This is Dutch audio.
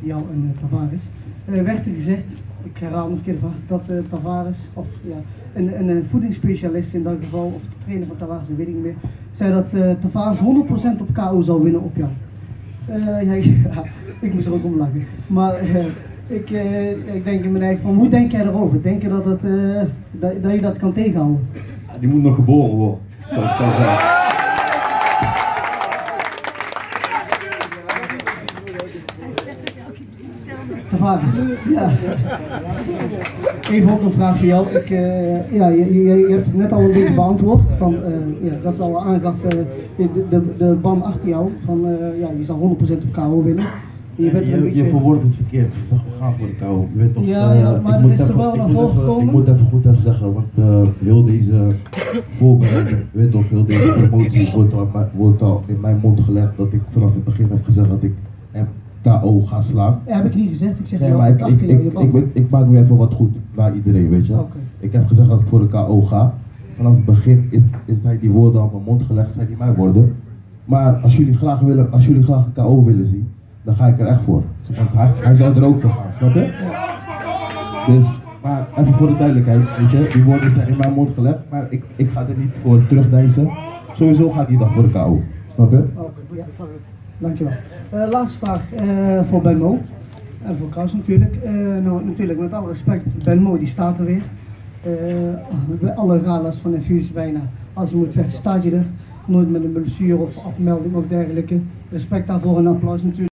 jou en uh, Tavares. Uh, werd er gezegd, ik herhaal nog een keer dat uh, Tavares, of ja, een, een, voedingsspecialist in dat geval, of de trainer van Tavares, dat weet ik niet meer, zei dat Tavares 100% op KO zou winnen op jou. ja, ja, ik moest er ook om lachen. Maar ik, ik denk in mijn eigen van, hoe denk jij erover? Denk je dat, het, dat, dat je dat kan tegenhouden? Die moet nog geboren worden, zoals ik ja. Even ook een vraag voor jou. Ik, uh, ja, je, je, je, hebt het net al een beetje beantwoord. Van, uh, ja, dat al aangaf uh, de, de, de ban achter jou. Van, ja, je zal 100% op KO winnen. Je, bent je, beetje... je verwoordt het verkeerd. Ik zeg, we gaan voor de KO. Je weet toch, ja, ja, maar er is er wel naar voren gekomen. Ik moet even goed even zeggen, want heel deze voorbereiding, weet toch, heel deze promotie wordt al, wordt al in mijn mond gelegd dat ik vanaf het begin heb gezegd dat ik KO gaan slaan. Ja, heb ik niet gezegd. Ik zeg nee, maar ik, ik, ik, ik, ik, maak nu even wat goed naar iedereen, weet je. Okay. Ik heb gezegd dat ik voor de KO ga. Vanaf het begin is, is hij die woorden op mijn mond gelegd, zijn die mijn woorden. Maar als jullie graag, willen, als jullie graag een KO willen zien, dan ga ik er echt voor. Hij, hij zou er ook voor gaan, snap je? Dus, maar even voor de duidelijkheid, weet je, die woorden zijn in mijn mond gelegd, maar ik, ik ga er niet voor terugdijzen. Sowieso ga ik die dag voor de KO, snap je? Oké, ja, Dankjewel. Uh, laatste vraag uh, voor Ben Mo. En voor Kraus natuurlijk. Uh, nou, natuurlijk, met alle respect, Ben Mo die staat er weer. bij alle galas van Infuse bijna. Als je moet vechten, staat je er. Nooit met een blessure of afmelding of dergelijke. Respect daarvoor en applaus natuurlijk.